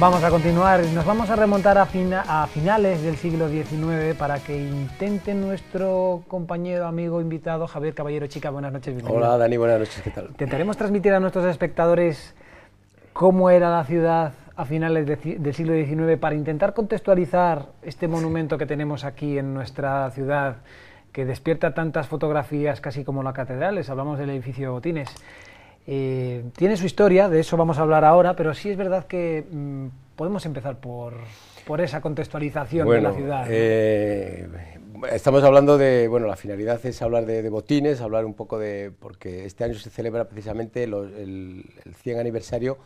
Vamos a continuar, nos vamos a remontar a, a, finales del siglo XIX para que intente nuestro compañero, amigo, invitado Javier Caballero Chica. Buenas noches, bienvenido. Hola Dani, buenas noches, ¿qué tal? Intentaremos transmitir a nuestros espectadores cómo era la ciudad a finales del siglo XIX para intentar contextualizar este monumento que tenemos aquí en nuestra ciudad que despierta tantas fotografías casi como la catedral, les hablamos del edificio Botines. Eh, tiene su historia, de eso vamos a hablar ahora, pero sí es verdad que mm, podemos empezar por, por, esa contextualización de la ciudad. Eh, estamos hablando de, bueno, la finalidad es hablar de, botines, hablar un poco de, porque este año se celebra precisamente el, 100 aniversario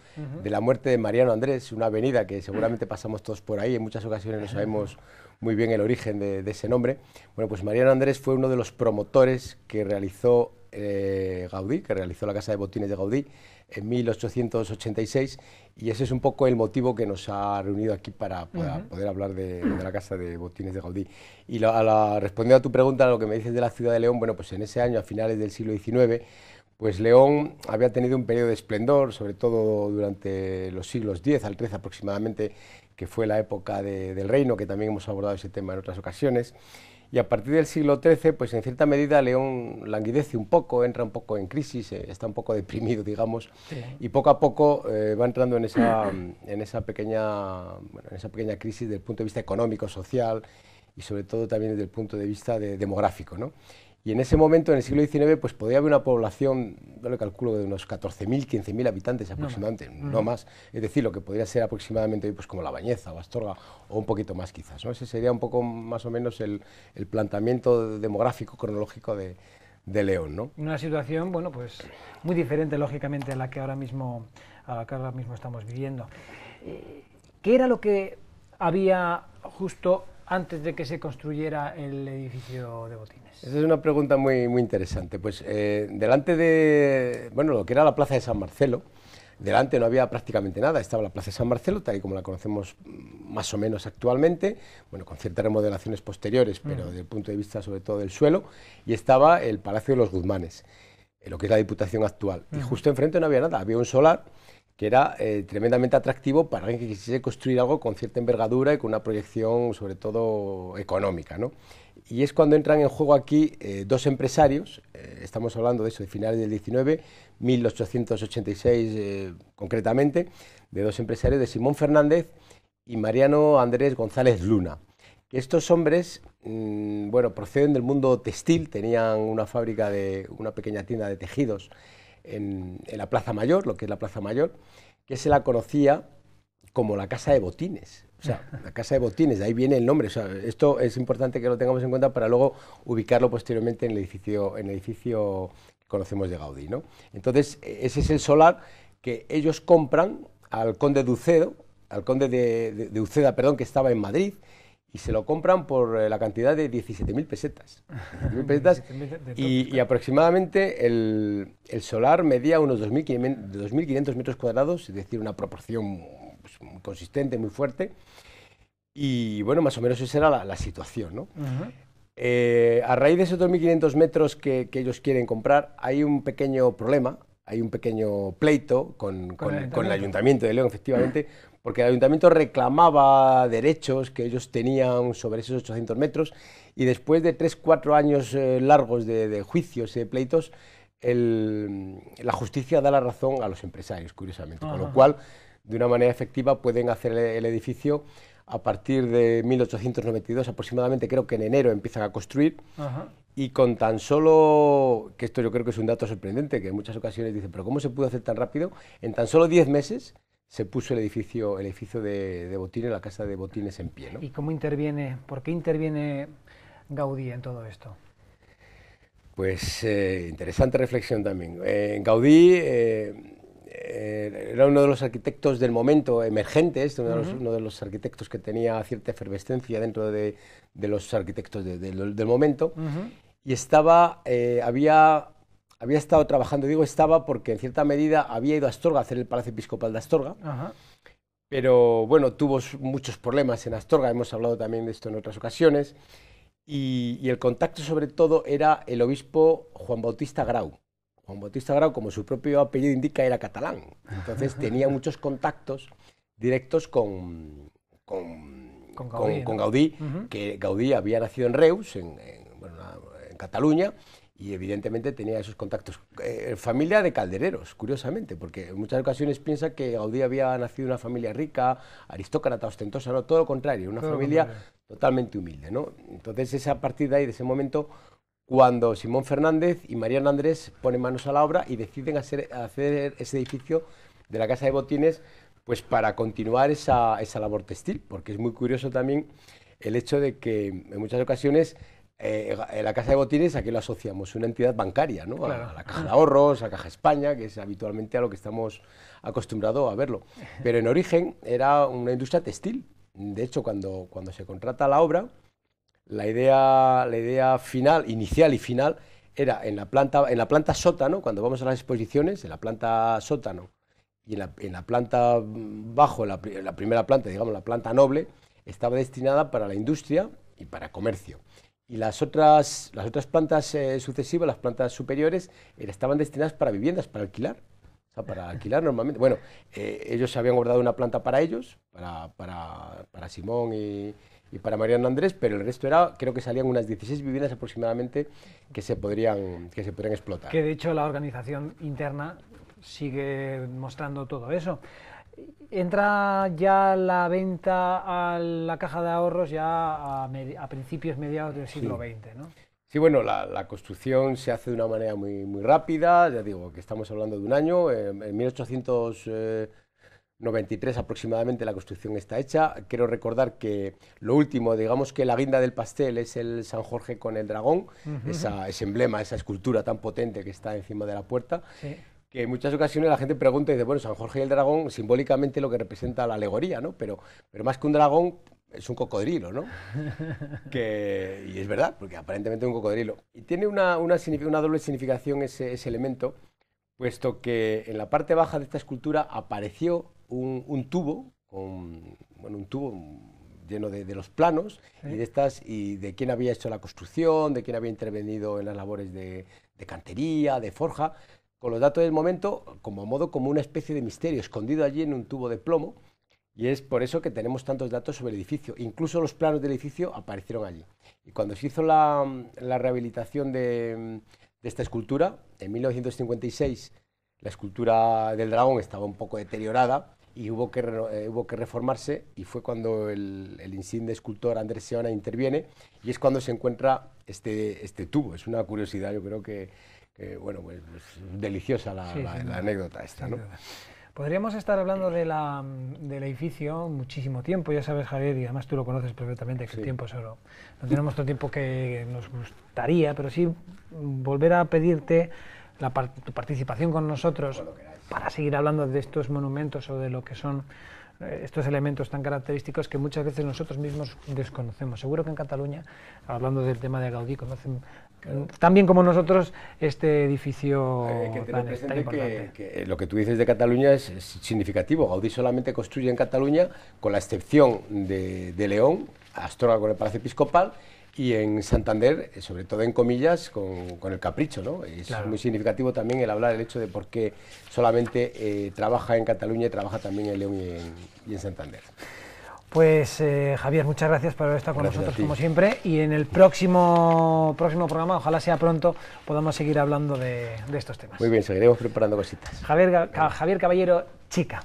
de la muerte de Mariano Andrés, una avenida que seguramente pasamos todos por ahí, en muchas ocasiones no sabemos muy bien el origen de, de ese nombre. Bueno, pues Mariano Andrés fue uno de los promotores que realizó eh, Gaudí, que realizó la Casa de Botines de Gaudí en 1886 y ese es un poco el motivo que nos ha reunido aquí para, poder hablar de, la Casa de Botines de Gaudí. Y la, a respondiendo a tu pregunta, lo que me dices de la ciudad de León, bueno, pues en ese año, a finales del siglo XIX, pues León había tenido un periodo de esplendor, sobre todo durante los siglos X al XIII aproximadamente, que fue la época del reino, que también hemos abordado ese tema en otras ocasiones. Y a partir del siglo XIII, pues en cierta medida León languidece un poco, entra un poco en crisis, eh, está un poco deprimido, digamos, y poco a poco eh, va entrando en esa, en, esa pequeña, en esa pequeña crisis desde el punto de vista económico, social y sobre todo también desde el punto de vista demográfico. ¿no? Y en ese momento, en el siglo XIX, pues podía haber una población, yo le calculo, de unos 14.000, 15.000 habitantes aproximadamente, no, más. Es decir, lo que podría ser aproximadamente pues, como La Bañeza o Astorga, o un poquito más quizás. ¿no? Ese sería un poco más o menos el, el planteamiento demográfico, cronológico de, de León. ¿no? Una situación, bueno, pues muy diferente, lógicamente, a la que ahora mismo, a la que ahora mismo estamos viviendo. Eh, ¿Qué era lo que había justo antes de que se construyera el edificio de Botines? Esa es una pregunta muy, muy interesante. Pues eh, delante de, bueno, lo que era la Plaza de San Marcelo, delante no había prácticamente nada, estaba la Plaza de San Marcelo, tal y como la conocemos más o menos actualmente, bueno, con ciertas remodelaciones posteriores, pero desde el punto de vista sobre todo del suelo, y estaba el Palacio de los Guzmanes, eh, lo que es la Diputación actual. Y justo enfrente no había nada, había un solar que era eh, tremendamente atractivo para alguien que quisiese construir algo con cierta envergadura y con una proyección sobre todo económica. ¿no? Y es cuando entran en juego aquí eh, dos empresarios, eh, estamos hablando de eso de finales del 19, 1886 concretamente, de dos empresarios, de Simón Fernández y Mariano Andrés González Luna. Estos hombres, mm, bueno, proceden del mundo textil, tenían una fábrica de una pequeña tienda de tejidos en, la Plaza Mayor, lo que es la Plaza Mayor, que se la conocía como la Casa de Botines. O sea, la Casa de Botines, de ahí viene el nombre. O sea, esto es importante que lo tengamos en cuenta para luego ubicarlo posteriormente en el edificio, en el edificio que conocemos de Gaudí. ¿no? Entonces, ese es el solar que ellos compran al conde de Ucedo, al conde de Uceda, perdón, que estaba en Madrid, y se lo compran por eh, la cantidad de 17.000 pesetas. pesetas y, aproximadamente el, solar medía unos 2.500 metros cuadrados, es decir, una proporción pues, muy consistente, muy fuerte. Y bueno, más o menos esa era la, situación. ¿no? Eh, a raíz de esos 2.500 metros que, ellos quieren comprar, hay un pequeño problema, hay un pequeño pleito con, con el Ayuntamiento de León, efectivamente, porque el ayuntamiento reclamaba derechos que ellos tenían sobre esos 800 metros y después de 3-4 años eh, largos de, juicios y de pleitos, la justicia da la razón a los empresarios, curiosamente, con lo cual, de una manera efectiva, pueden hacer el, edificio a partir de 1892 aproximadamente, creo que en enero empiezan a construir. Y con tan solo, que esto yo creo que es un dato sorprendente, que en muchas ocasiones dicen, pero ¿cómo se pudo hacer tan rápido? En tan solo 10 meses se puso el edificio, el edificio de, Botines, la casa de Botines en pie. ¿no? ¿Y cómo interviene, por qué interviene Gaudí en todo esto? Pues eh, interesante reflexión también. Eh, Gaudí eh, era uno de los arquitectos del momento emergentes, uno, de los, arquitectos que tenía cierta efervescencia dentro de, los arquitectos del momento, y estaba, había había estado trabajando, digo estaba porque en cierta medida había ido a Astorga a hacer el Palacio Episcopal de Astorga, pero bueno, tuvo muchos problemas en Astorga, hemos hablado también de esto en otras ocasiones, y, el contacto sobre todo era el obispo Juan Bautista Grau. Juan Bautista Grau, como su propio apellido indica, era catalán, entonces tenía muchos contactos directos con, con, Gaudí, que Gaudí había nacido en Reus, en, en Cataluña, y evidentemente tenía esos contactos. Eh, familia de caldereros, curiosamente, porque en muchas ocasiones piensa que Gaudí había nacido en una familia rica, aristócrata, ostentosa, no, todo lo contrario, una familia totalmente humilde. ¿no? Entonces es a partir de ahí, de ese momento, cuando Simón Fernández y Mariano Andrés ponen manos a la obra y deciden hacer, hacer ese edificio de la Casa de Botines pues para continuar esa, esa labor textil, porque es muy curioso también el hecho de que en muchas ocasiones eh, la Casa de Botines, ¿a qué lo asociamos? Una entidad bancaria, ¿no? A, la Caja de Ahorros, a Caja España, que es habitualmente a lo que estamos acostumbrados a verlo. Pero en origen era una industria textil. De hecho, cuando, cuando se contrata la obra, la idea, la idea final, inicial y final, era en la planta, en la planta sótano, cuando vamos a las exposiciones, en la planta sótano y en la, en la planta bajo, la, la primera planta, digamos la planta noble, estaba destinada para la industria y para comercio y las otras, las otras plantas eh, sucesivas, las plantas superiores, eh, estaban destinadas para viviendas, para alquilar. O sea, para alquilar normalmente. Bueno, eh, ellos habían guardado una planta para ellos, para, para, para Simón y, y, para Mariano Andrés, pero el resto era, creo que salían unas 16 viviendas aproximadamente que se podrían, que se podrían explotar. Que de hecho la organización interna sigue mostrando todo eso entra ya la venta a la caja de ahorros ya a, principios, mediados del siglo XX, ¿no? Sí, bueno, la, construcción se hace de una manera muy, muy rápida, ya digo que estamos hablando de un año, en 1893 aproximadamente la construcción está hecha. Quiero recordar que lo último, digamos que la guinda del pastel es el San Jorge con el dragón, ese emblema, esa escultura tan potente que está encima de la puerta. Sí que en muchas ocasiones la gente pregunta y dice, bueno, San Jorge y el dragón, simbólicamente lo que representa la alegoría, ¿no? Pero, pero más que un dragón, es un cocodrilo, ¿no? que, y es verdad, porque aparentemente es un cocodrilo. Y tiene una, una, una doble significación ese, ese, elemento, puesto que en la parte baja de esta escultura apareció un, un tubo, con, bueno, un tubo lleno de, de los planos y de estas y de quién había hecho la construcción, de quién había intervenido en las labores de, de cantería, de forja con los datos del momento como modo como una especie de misterio escondido allí en un tubo de plomo y es por eso que tenemos tantos datos sobre el edificio. Incluso los planos del edificio aparecieron allí. Y cuando se hizo la, rehabilitación de, esta escultura, en 1956, la escultura del dragón estaba un poco deteriorada y hubo que, eh, hubo que reformarse y fue cuando el, el insigne escultor Andrés Seona interviene y es cuando se encuentra este, este tubo. Es una curiosidad, yo creo que, bueno, pues, es deliciosa la, anécdota esta, ¿no? Podríamos estar hablando de la, del edificio muchísimo tiempo, ya sabes Javier, y además tú lo conoces perfectamente, que el tiempo solo. No tenemos todo el tiempo que nos gustaría, pero sí volver a pedirte la, tu participación con nosotros para seguir hablando de estos monumentos o de lo que son estos elementos tan característicos que muchas veces nosotros mismos desconocemos. Seguro que en Cataluña, hablando del tema de Gaudí, conocen también como nosotros este edificio eh, tan, importante. Que, lo que tú dices de Cataluña es, significativo. Gaudí solamente construye en Cataluña, con la excepción de, de León, Astorga con el Palacio Episcopal, y en Santander, eh, sobre todo en comillas, con, con el capricho. ¿no? Es muy significativo también el hablar del hecho de por qué solamente eh, trabaja en Cataluña y trabaja también en León y en, y en Santander. Pues eh, Javier, muchas gracias por haber estado con nosotros como siempre y en el próximo, próximo programa, ojalá sea pronto, podamos seguir hablando de, estos temas. Muy bien, seguiremos preparando cositas. Javier, Javier Caballero, chica.